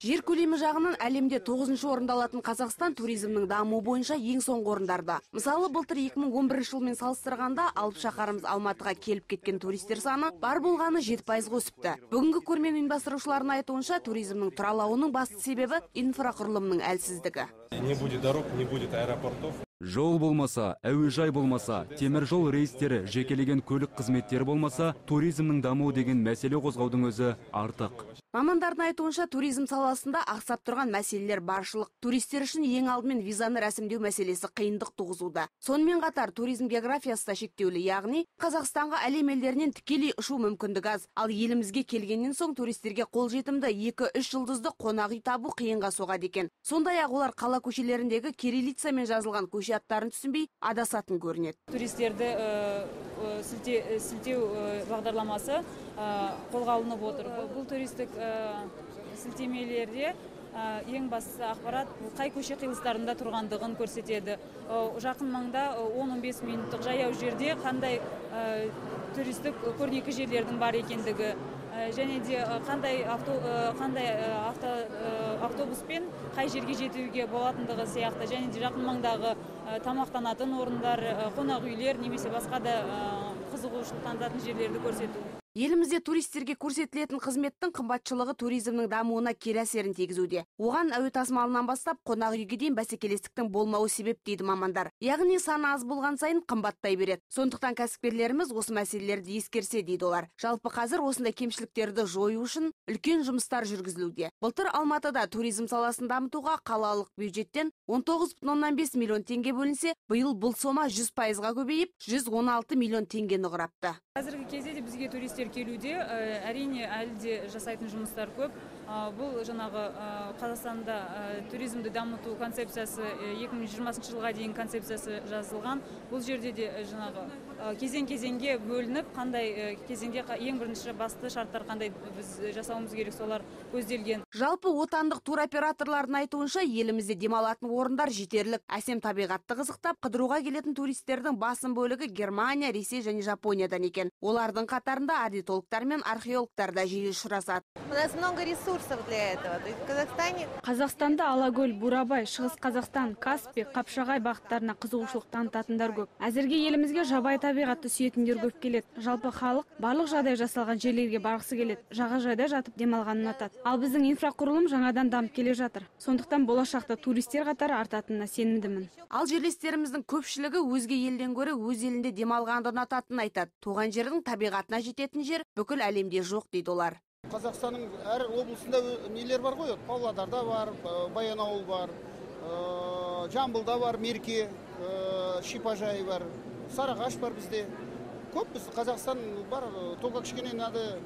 жер көлемі жағынан әлемде тоғызыншы орында алатын қазақстан туризмнің дамуы бойынша ең соңғы орындарда. Мысалы былтыр 2011 жылмен салыстырғанда алып шаһарымыз алматыға келіп кеткен туристер саны бар болғаны жеті пайызға өсіпті. Бүгінгі көрмені ұйымдастырушылардың айтуынша туризмнің тұралауының басты себебі инфрақұрылымның әлсіздігі. Не будет дорог, не будет аэропортов. жол болмаса әуежай болмаса темір жол рейстері жекелеген көлік қызметтері болмаса туризмнің дамуы деген мәселе қозғаудың өзі артық. Мамандардың айтуынша туризм саласында ақсап тұрған мәселелер баршылық туристер үшін ең алдымен визаны рәсімдеу мәселесі қиындық туғызуда. Сонымен қатар туризм географиясы да шектеулі яғни қазақстанға әлем елдерінен тікелей ұшу мүмкіндігі аз. Ал елімізге келгеннен соң туристерге қолжетімді екі үш жұлдызды қонақ үй табу қиынға соғады екен. Сондай ақ олар қала көшелеріндегі кириллицамен жазылған көше аттарын түсінбей адасатын көрінеді. Туристерді сілтеу бағдарламасы қолға алынып отыр. Бұл- туристік сілтемелерде ең басты ақпарат қай көше қиылыстарында тұрғандығын көрсетеді. Жақын маңда э, 10-15 минуттық жаяу жерде қандай туристік көрнекі жерлердің бар екендігі және де қандай авто қандай авто автобуспен қай жерге жетуге болатындығы сияқты және де жақын маңдағы э, тамақтанатын орындар э, қонақ үйлер немесе басқа да э, қызығушылық танытатын жерлерді көрсету. Елімізде туристерге көрсетілетін қызметтің қымбатшылығы туризмнің дамуына кері әсерін тигізуде. Оған әуе тасымалынан бастап қонақ үйге дейін бәсекелестіктің болмауы себеп дейді мамандар. Яғни саны аз болған сайын қымбаттай береді. Сондықтан кәсіпкерлеріміз осы мәселелерді ескерсе дейді олар. Жалпы қазір осындай кемшіліктерді жою үшін үлкен жұмыстар жүргізілуде. Былтыр алматыда туризм саласын дамытуға қалалық бюджеттен 19,5 миллион теңге бөлінсе биыл бұл сома 100 пайызға көбейіп 116 миллион теңгені құрапты. Қазіргі кезде де бізге туристер келуде Ә, әрине әлі де жасайтын жұмыстар көп. Бұл жаңағы қазақстанда туризмді дамыту концепциясы ә, 2020 жылға дейін концепциясы жазылған. Бұл жерде де ә, жаңағы кезең кезеңге бөлініп қандай кезеңде ең бірінші басты шарттар қандай біз жасауымыз керек солар көзделген. Жалпы отандық туроператорлардың айтуынша елімізде демалатын орындар жетерлік. Әсем табиғатты қызықтап қыдыруға келетін туристердің басым бөлігі германия ресей және жапониядан екен. Олардың қатарында орнитологтар мен археологтар да жиі ұшырасады. У нас много ресурсов для этого. То есть в Казахстане қазақстанда алакөл бурабай шығыс қазақстан каспий қапшағай бағыттарына қызығушылық танытатындар көп. Әзірге елімізге жабайы табиғатты сүйетіндер көп келеді. Жалпы халық барлық жағдай жасалған жерлерге барғысы келеді. Жағажайда жатып демалғанын ұнатады. Ал біздің инфрақұрылым жаңадан дамып келе жатыр. Сондықтан болашақта туристер қатары артатынына сенімдімін. Ал жерлестеріміздің көпшілігі өзге елден гөрі өз елінде демалғанды ұнататынын айтады. Туған жердің табиғатына жететін жер бүкіл әлемде жоқ дейді олар. Қазақстанның әр облысында ö- нелер бар ғой? Павлодарда бар э, баянауыл бар э, жамбылда бар мерке э, шипажай бар сарыағаш бар бізде. Көп біз қазақстан бар э, только кішкене надо э,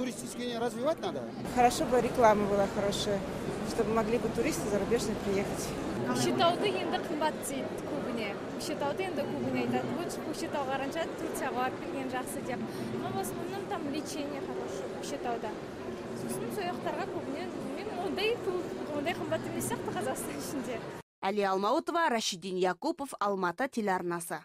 туристически развивать надо Хорошо бы реклама была хорошая, чтобы могли бы туристы зарубежные приехать. көкшетауды енді қымбат дейді көбіне көкшетауды енді көбіне айтады лучше көкшетау қаранша турцияға барып келген жақсы деп но в основном там лечение хорошее көкшетауда сосын сол жақтарға көбіне білмеймін ондай көп ондай қымбат емес сияқты қазақстан ішінде әлия алмауытова рашидин якупов алматы телеарнасы